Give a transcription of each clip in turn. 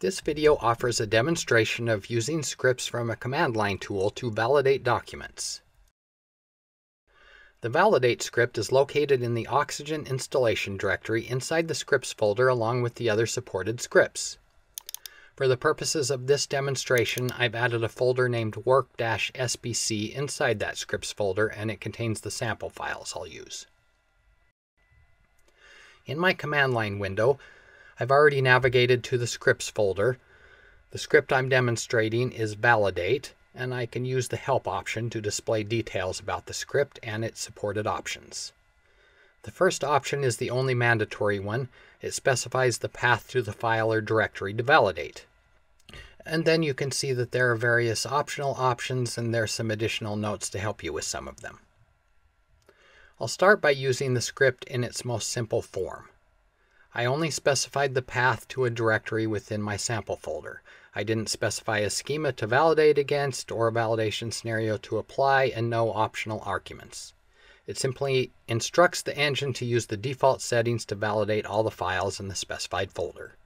This video offers a demonstration of using scripts from a command line tool to validate documents. The validate script is located in the Oxygen installation directory inside the scripts folder along with the other supported scripts. For the purposes of this demonstration, I've added a folder named work-sbc inside that scripts folder and it contains the sample files I'll use. In my command line window, I've already navigated to the scripts folder. The script I'm demonstrating is validate, and I can use the help option to display details about the script and its supported options. The first option is the only mandatory one. It specifies the path to the file or directory to validate. And then you can see that there are various optional options and there's some additional notes to help you with some of them. I'll start by using the script in its most simple form. I only specified the path to a directory within my sample folder. I didn't specify a schema to validate against or a validation scenario to apply and no optional arguments. It simply instructs the engine to use the default settings to validate all the files in the specified folder.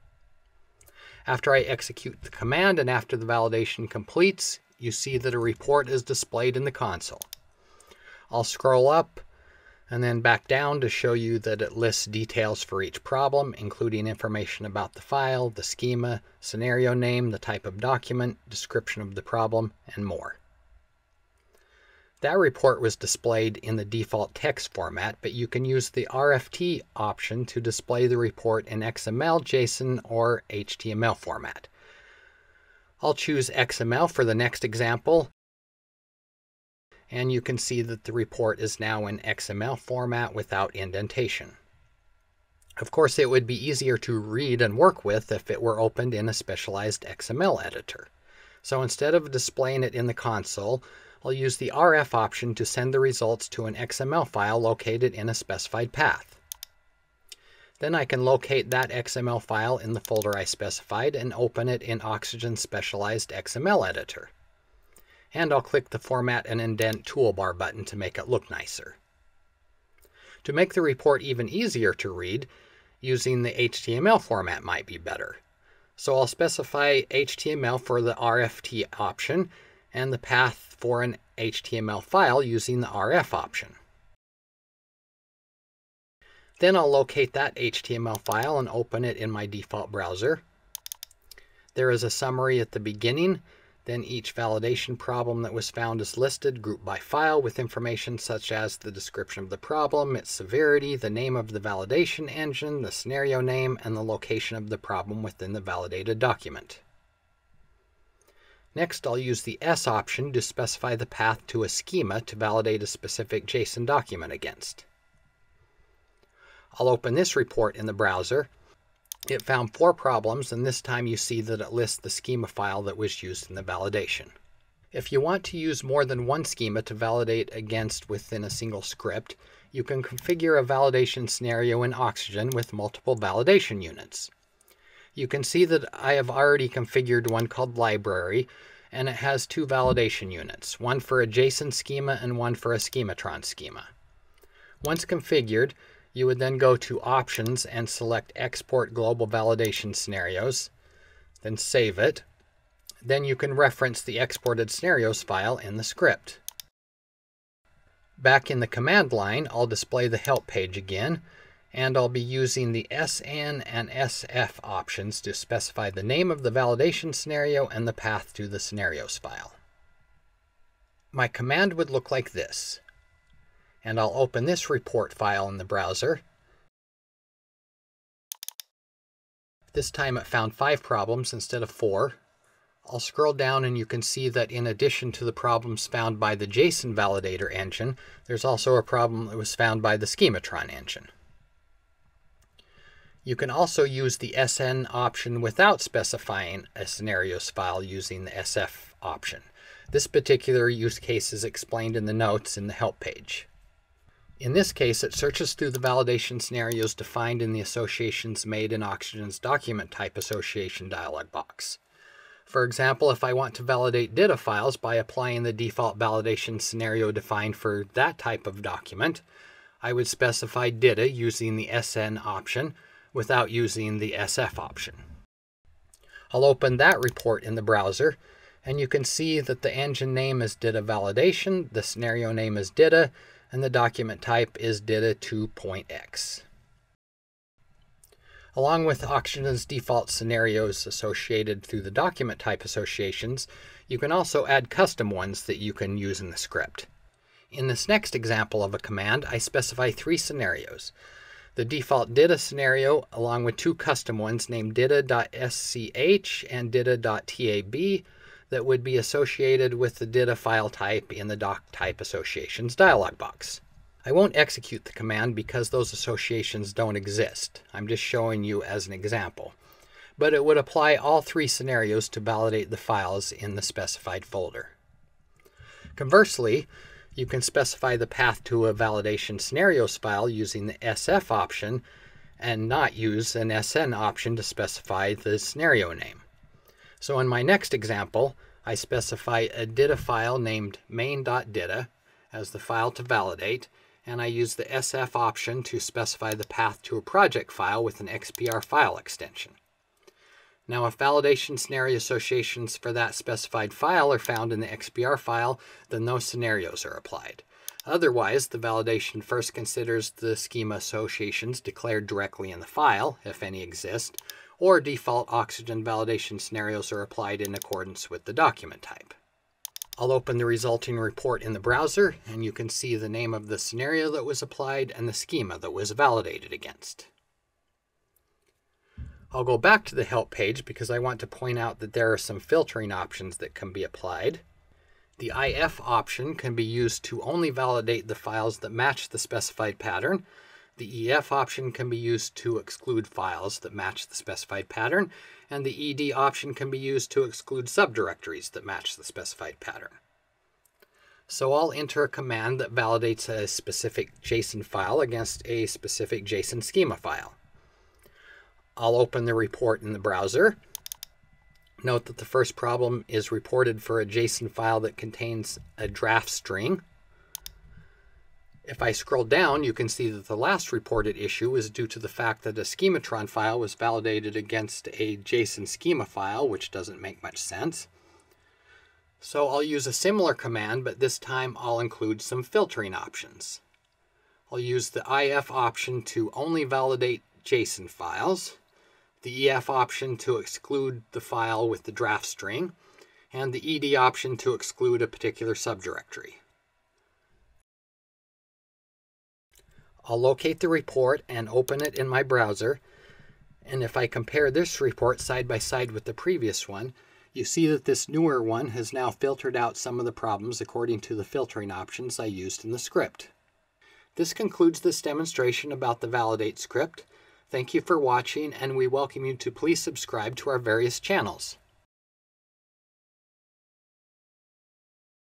After I execute the command and after the validation completes, you see that a report is displayed in the console. I'll scroll up and then back down to show you that it lists details for each problem, including information about the file, the schema, scenario name, the type of document, description of the problem, and more. That report was displayed in the default text format, but you can use the RFT option to display the report in XML, JSON, or HTML format. I'll choose XML for the next example, and you can see that the report is now in XML format without indentation. Of course, it would be easier to read and work with if it were opened in a specialized XML editor. So instead of displaying it in the console, I'll use the RF option to send the results to an XML file located in a specified path. Then I can locate that XML file in the folder I specified and open it in Oxygen Specialized XML Editor and I'll click the Format and Indent toolbar button to make it look nicer. To make the report even easier to read, using the HTML format might be better. So I'll specify HTML for the RFT option and the path for an HTML file using the RF option. Then I'll locate that HTML file and open it in my default browser. There is a summary at the beginning then each validation problem that was found is listed, grouped by file, with information such as the description of the problem, its severity, the name of the validation engine, the scenario name, and the location of the problem within the validated document. Next, I'll use the S option to specify the path to a schema to validate a specific JSON document against. I'll open this report in the browser it found four problems, and this time you see that it lists the schema file that was used in the validation. If you want to use more than one schema to validate against within a single script, you can configure a validation scenario in Oxygen with multiple validation units. You can see that I have already configured one called Library, and it has two validation units, one for a JSON schema and one for a schematron schema. Once configured, you would then go to Options and select Export Global Validation Scenarios, then save it. Then you can reference the exported scenarios file in the script. Back in the command line, I'll display the help page again, and I'll be using the SN and SF options to specify the name of the validation scenario and the path to the scenarios file. My command would look like this and I'll open this report file in the browser. This time it found five problems instead of four. I'll scroll down and you can see that in addition to the problems found by the JSON validator engine, there's also a problem that was found by the Schematron engine. You can also use the SN option without specifying a scenarios file using the SF option. This particular use case is explained in the notes in the help page. In this case, it searches through the validation scenarios defined in the associations made in Oxygen's document type association dialog box. For example, if I want to validate DITA files by applying the default validation scenario defined for that type of document, I would specify DITA using the SN option without using the SF option. I'll open that report in the browser and you can see that the engine name is DITA validation, the scenario name is DITA, and the document type is DITA 2.x. Along with Oxygen's default scenarios associated through the document type associations, you can also add custom ones that you can use in the script. In this next example of a command, I specify three scenarios. The default DITA scenario, along with two custom ones named data.sch and DITA.tab, that would be associated with the DITA file type in the doc type associations dialog box. I won't execute the command because those associations don't exist. I'm just showing you as an example. But it would apply all three scenarios to validate the files in the specified folder. Conversely, you can specify the path to a validation scenarios file using the SF option and not use an SN option to specify the scenario name. So in my next example, I specify a DITA file named main.dita as the file to validate, and I use the SF option to specify the path to a project file with an XPR file extension. Now, if validation scenario associations for that specified file are found in the XPR file, then those scenarios are applied. Otherwise, the validation first considers the schema associations declared directly in the file, if any exist, or default oxygen validation scenarios are applied in accordance with the document type. I'll open the resulting report in the browser, and you can see the name of the scenario that was applied and the schema that was validated against. I'll go back to the help page because I want to point out that there are some filtering options that can be applied. The IF option can be used to only validate the files that match the specified pattern, the EF option can be used to exclude files that match the specified pattern, and the ED option can be used to exclude subdirectories that match the specified pattern. So I'll enter a command that validates a specific JSON file against a specific JSON schema file. I'll open the report in the browser. Note that the first problem is reported for a JSON file that contains a draft string. If I scroll down, you can see that the last reported issue is due to the fact that a schematron file was validated against a JSON schema file, which doesn't make much sense. So I'll use a similar command, but this time I'll include some filtering options. I'll use the IF option to only validate JSON files, the EF option to exclude the file with the draft string, and the ED option to exclude a particular subdirectory. I'll locate the report and open it in my browser. And if I compare this report side by side with the previous one, you see that this newer one has now filtered out some of the problems according to the filtering options I used in the script. This concludes this demonstration about the Validate script. Thank you for watching and we welcome you to please subscribe to our various channels.